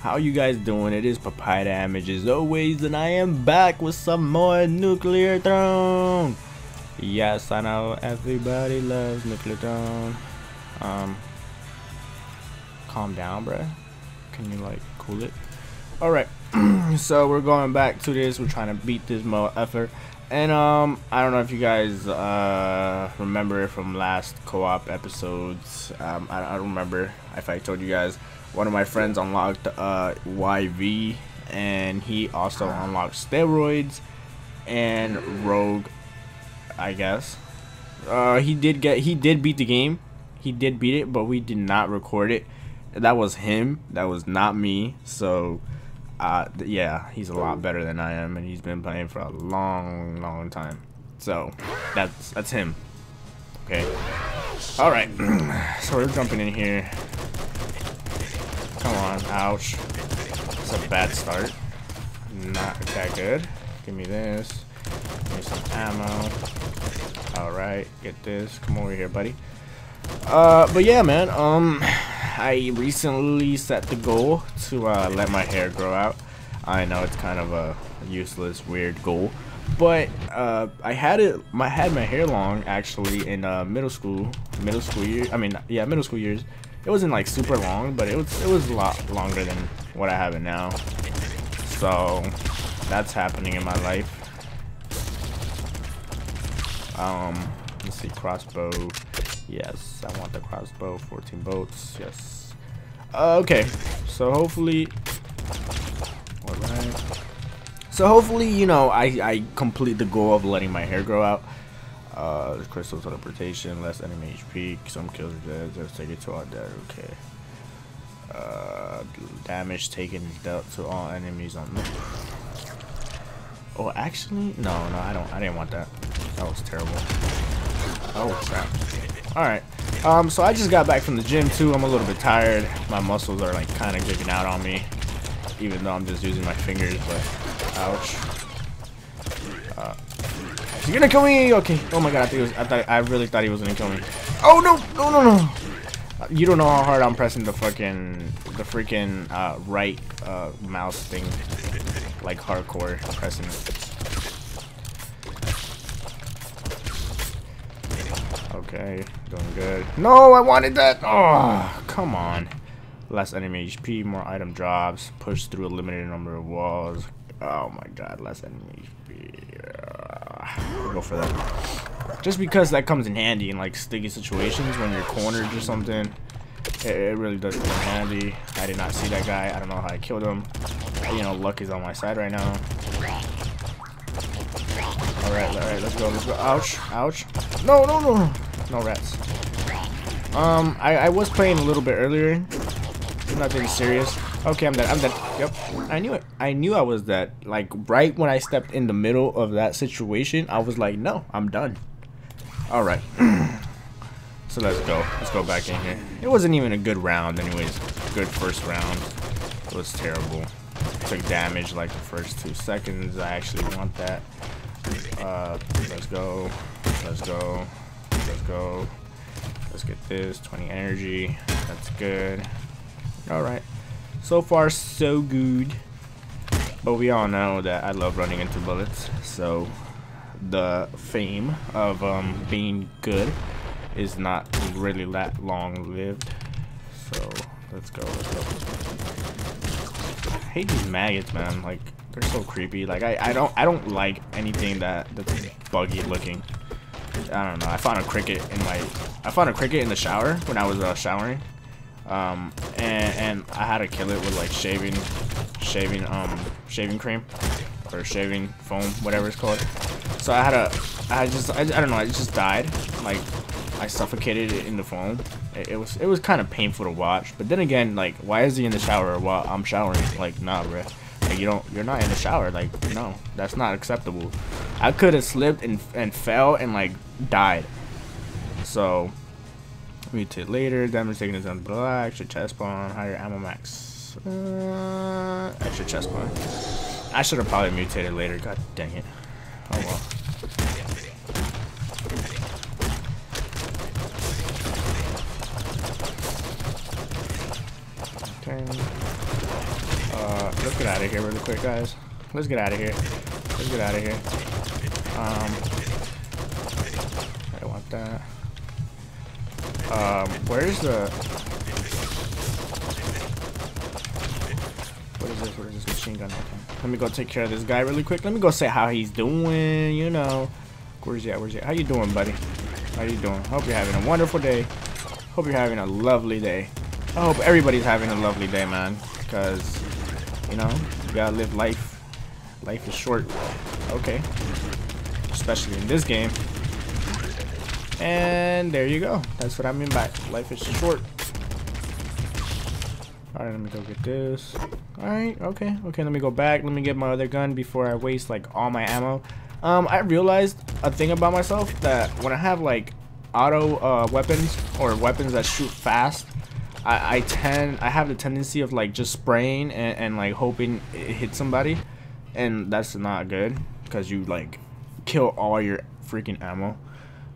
How you guys doing? It is Papaya Damage as always, and I am back with some more Nuclear Throne. Yes, I know everybody loves Nuclear Throne. Um, calm down, bruh. Can you like cool it? All right, so we're going back to this. We're trying to beat this mo effort. And um, I don't know if you guys uh, remember from last co-op episodes. Um, I, I don't remember if I told you guys. One of my friends unlocked uh, YV, and he also unlocked steroids and Rogue. I guess. Uh, he did get. He did beat the game. He did beat it, but we did not record it. That was him. That was not me. So uh, yeah, he's a lot better than I am, and he's been playing for a long, long time. So that's that's him. Okay. All right. so we're jumping in here. Come on. Ouch. It's a bad start. Not that good. Give me this. Give me some ammo. All right. Get this. Come over here, buddy. Uh, but yeah, man. Um. I recently set the goal to uh, let my hair grow out. I know it's kind of a useless, weird goal, but uh, I had it. My had my hair long actually in uh, middle school. Middle school year. I mean, yeah, middle school years. It wasn't like super long, but it was it was a lot longer than what I have it now. So that's happening in my life. Um, let's see, crossbow. Yes, I want the crossbow. 14 bolts. Yes. Uh, okay. So hopefully. Alright. So hopefully, you know, I, I complete the goal of letting my hair grow out. Uh, crystal teleportation, less enemy HP, some kills are dead, just take it to all dead, okay. Uh, damage taken dealt to all enemies on the... Oh, actually, no, no, I don't, I didn't want that. That was terrible. Oh, crap. Alright. Um, so I just got back from the gym too. I'm a little bit tired. My muscles are like kind of giving out on me. Even though I'm just using my fingers, but ouch. Uh, he gonna kill me? Okay. Oh my god, I think was, I thought I really thought he was gonna kill me. Oh no, no, no, no. You don't know how hard I'm pressing the fucking the freaking uh, right uh, mouse thing, like hardcore pressing it. Okay, doing good. No, I wanted that. Oh, come on. Less enemy HP, more item drops, push through a limited number of walls. Oh my god, less enemy HP. Go for that. Just because that comes in handy in like sticky situations when you're cornered or something. It, it really does come in handy. I did not see that guy. I don't know how I killed him. You know, luck is on my side right now. Alright, alright, let's go, let's go. Ouch, ouch. No, no, no. No rats. Um, I, I was playing a little bit earlier. Nothing serious. Okay, I'm dead. I'm dead. Yep. I knew it. I knew I was dead. Like, right when I stepped in the middle of that situation, I was like, no, I'm done. Alright. so let's go. Let's go back in here. It wasn't even a good round anyways. Good first round. It was terrible. Took damage like the first two seconds. I actually want that. Uh, let's go. Let's go. Let's go. Let's get this. 20 energy. That's good. Alright. So far, so good. But we all know that I love running into bullets. So, the fame of um, being good is not really that long lived. So, let's go. Let's go. I hate these maggots, man. Like, they're so creepy. Like, I, I don't I don't like anything that that's buggy looking. I don't know. I found a cricket in my I found a cricket in the shower when I was uh, showering. Um, and, and I had to kill it with like shaving, shaving, um, shaving cream or shaving foam, whatever it's called. So I had a, I just, I, I don't know, it just died. Like, I suffocated it in the foam. It, it was, it was kind of painful to watch. But then again, like, why is he in the shower while I'm showering? Like, nah, bro. Like, you don't, you're not in the shower. Like, no, that's not acceptable. I could have slipped and, and fell and, like, died. So, mutate later, damage taken is on blah, extra chest spawn, higher ammo max. Uh, extra chest spawn. I should have probably mutated later, god dang it. Oh well. Okay. Uh, let's get out of here really quick, guys. Let's get out of here. Let's get out of here. Um, I want that. Um, where's the... What is this? What is this machine gun? Okay. Let me go take care of this guy really quick. Let me go say how he's doing, you know. Where's he at? Where's he at? How you doing, buddy? How you doing? Hope you're having a wonderful day. Hope you're having a lovely day. I hope everybody's having a lovely day, man. Because, you know, you gotta live life. Life is short. Okay. Especially in this game. And there you go. That's what I mean by life is short. Alright, let me go get this. Alright, okay. Okay, let me go back. Let me get my other gun before I waste like all my ammo. Um, I realized a thing about myself that when I have like auto uh, weapons or weapons that shoot fast, I, I tend I have the tendency of like just spraying and, and like hoping it hits somebody, and that's not good because you like kill all your freaking ammo.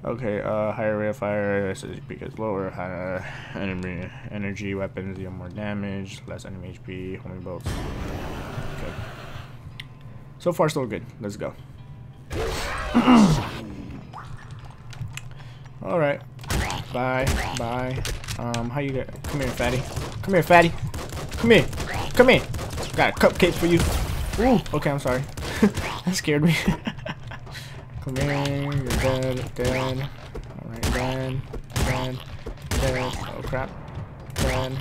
Okay, uh, higher rate of fire because lower higher enemy energy weapons deal more damage, less enemy HP, homing bolts. Okay. So far, so good. Let's go. All right. Bye. Bye. Um, how you get? Come here, fatty. Come here, fatty. Come here. Come here. Got a cupcake for you. Ooh. Okay, I'm sorry. that scared me. Come here. You're dead. Dead. All right. Dead. Dead. Dead. Oh crap. Dead.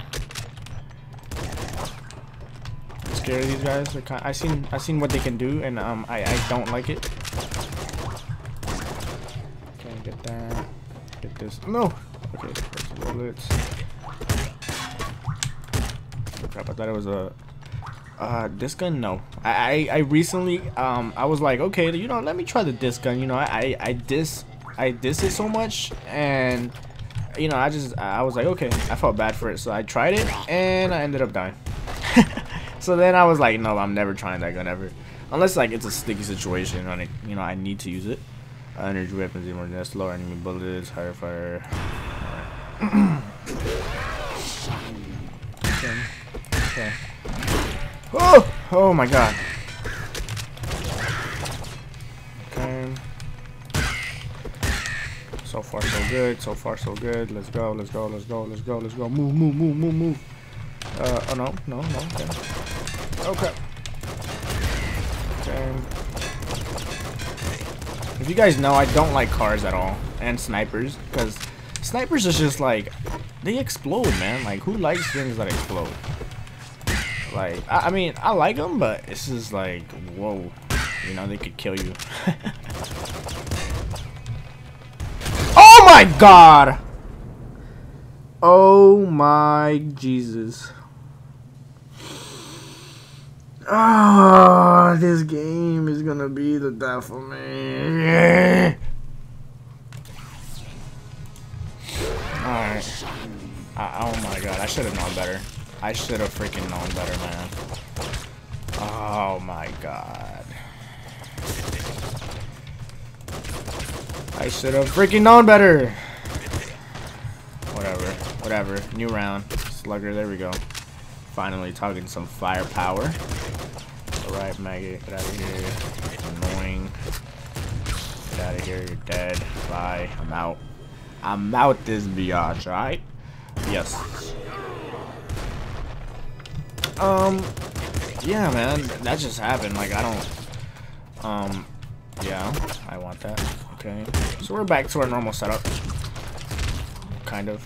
Of these guys. They're kind. I seen. I seen what they can do, and um, I I don't like it. Okay, get that. Get this. No. Okay, bullets. Oh, crap, I thought it was a uh disc gun? No. I, I i recently um i was like okay you know let me try the disc gun you know i i, I dis i dis it so much and you know i just i was like okay i felt bad for it so i tried it and i ended up dying. So then i was like no i'm never trying that gun ever. Unless like it's a sticky situation and you know i need to use it. Uh, energy weapons even more slow enemy bullets higher fire. Okay. Oh! Oh my god. Okay. So far so good. So far so good. Let's go. Let's go. Let's go. Let's go. Let's go. Move, move, move, move, move. Uh, oh no. No, no. Okay. Okay. Okay. If you guys know, I don't like cars at all. And snipers. Because snipers is just like, they explode, man. Like, who likes things that explode? Like, I, I mean, I like them, but it's just like, whoa. You know, they could kill you. oh my god! Oh my Jesus. Ah, oh, this game is gonna be the death of me. Alright. Oh my god, I should have known better. I should have freaking known better, man. Oh my god. I should have freaking known better. Whatever. Whatever. New round. Slugger, there we go. Finally talking some firepower. Alright, maggot. Get out of here. Annoying. Get out of here. You're dead. Bye. I'm out. I'm out this biatch, alright? Yes. Um, yeah, man, that just happened. Like, I don't, um, yeah, I want that. Okay, so we're back to our normal setup. Kind of.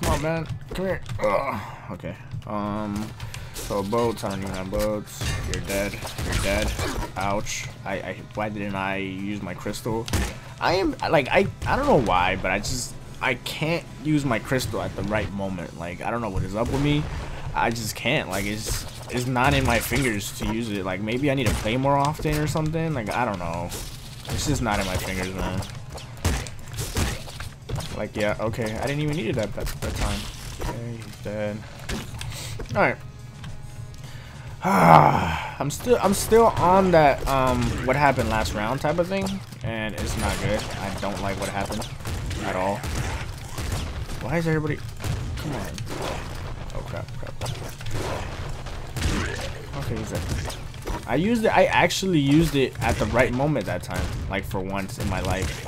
Come on, man. Come here. Ugh. Okay. Um, so boats, I don't even have boats. You're dead. You're dead. Ouch. I, I, why didn't I use my crystal? I am, like, I, I don't know why, but I just, I can't use my crystal at the right moment. Like, I don't know what is up with me. I just can't. Like, it's it's not in my fingers to use it. Like, maybe I need to play more often or something. Like, I don't know. It's just not in my fingers, man. Like, yeah, okay. I didn't even need it at that, that time. Okay, he's dead. Alright. I'm still I'm still on that um what happened last round type of thing and it's not good. I don't like what happened at all. Why is everybody Come on. Oh crap, crap. Okay. I used it, I actually used it at the right moment that time. Like for once in my life.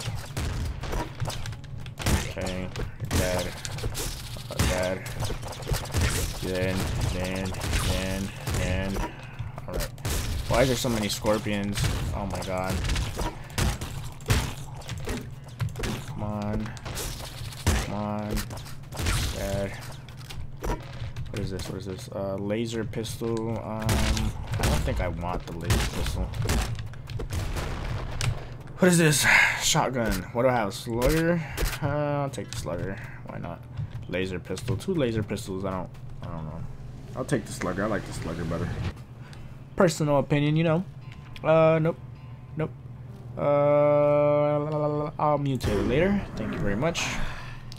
Okay, dead. Dead. Then, then, then, then. Alright. Why is there so many scorpions? Oh my god. Come on. Come on. What is this? What is this? Uh, laser pistol. Um, I don't think I want the laser pistol. What is this? Shotgun. What do I have? Slugger? Uh, I'll take the slugger. Why not? Laser pistol. Two laser pistols. I don't. I don't know. I'll take the slugger. I like the slugger better. Personal opinion, you know. Uh, nope. Nope. Uh, I'll mutate it later. Thank you very much.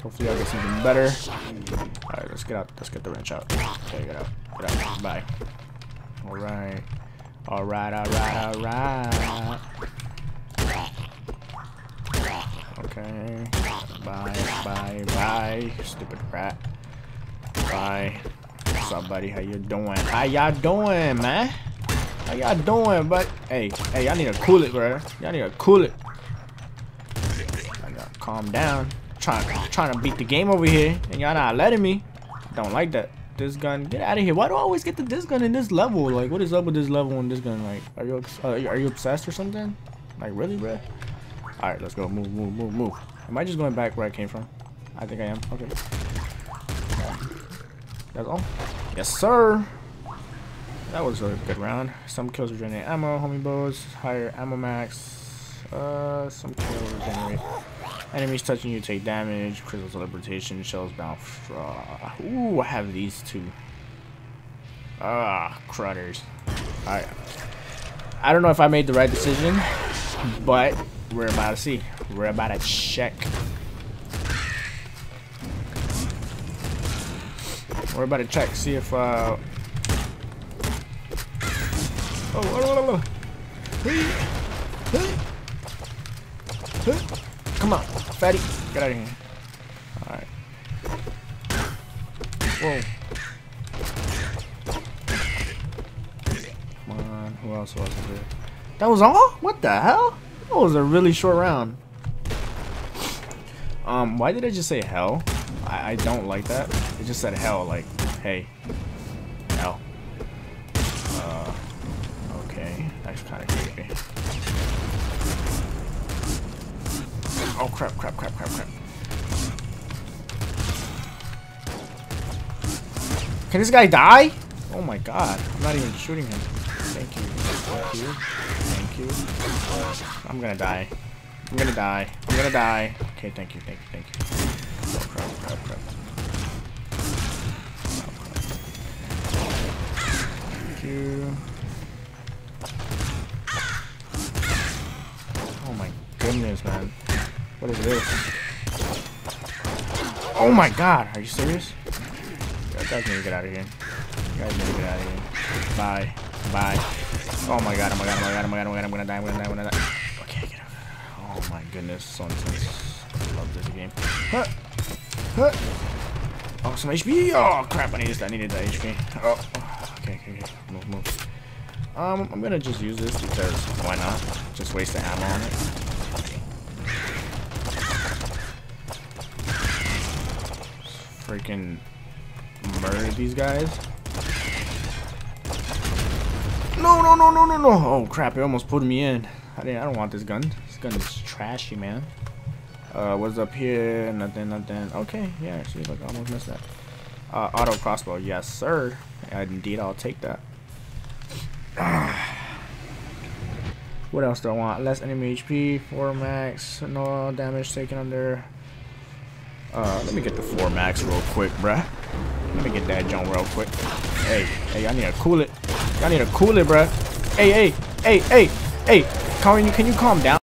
Hopefully I'll get something better. Alright, let's get out. Let's get the wrench out. Okay, get out. Get out. Bye. Alright. Alright, alright, alright. Okay. Bye, bye, bye. Stupid rat. Bye. What's up, buddy? How you doing? How y'all doing, man? How y'all doing, but hey, hey, y'all need to cool it, bro. Y'all need to cool it. I gotta calm down. Trying, trying to beat the game over here, and y'all not letting me. Don't like that. This gun, get out of here. Why do I always get the this gun in this level? Like, what is up with this level and this gun? Like, are you uh, are you obsessed or something? Like, really, bro? All right, let's go. Move, move, move, move. Am I just going back where I came from? I think I am. Okay. That's all. Yes, sir. That was a good round. Some kills regenerate ammo, homing bolts, higher ammo max. Uh, some kills regenerate. Enemies touching you take damage. Crystal teleportation, shells bound. Uh, ooh, I have these two. Ah, crudders. Alright. I don't know if I made the right decision, but we're about to see. We're about to check. We're about to check, see if, uh... Oh, oh, oh. Come on, fatty. Get out of here. Alright. Whoa. Come on, who else was there? That was all? What the hell? That was a really short round. Um, why did I just say hell? I, I don't like that. It just said hell, like, hey. Kind of creepy. Oh, crap, crap, crap, crap, crap. Can this guy die? Oh my god. I'm not even shooting him. Thank you. Thank you. Thank you. I'm gonna die. I'm gonna die. I'm gonna die. Okay, thank you, thank you, thank you. Oh, crap, crap, crap. Oh, thank you. Goodness, man. What is this? Oh my god, are you serious? You guys need to get out of here. You guys need to get out of here. Bye. Bye. Oh my god, oh my god, oh my god, oh my god, oh my god, I'm gonna die, I'm gonna die, I'm gonna die. Okay, get out. Oh my goodness, so intense. I love this game. Huh. Huh. Oh, some HP. Oh crap, I needed that. I needed that HP. Oh. Okay, okay, okay. Move, move. Um, I'm gonna just use this because why not? Just waste the ammo on it. Freaking murder these guys. No, no, no, no, no, no. Oh crap, it almost put me in. I didn't I don't want this gun. This gun is trashy, man. Uh what's up here? Nothing, nothing. Okay, yeah, see look I almost missed that. Uh auto crossbow, yes sir. Indeed I'll take that. what else do I want? Less enemy HP, 4 max, no damage taken under. Uh, let me get the 4 max real quick, bruh. Let me get that jump real quick. Hey, hey, I need to cool it. I need to cool it, bruh. Hey, hey, hey, hey, hey. You, can you calm down?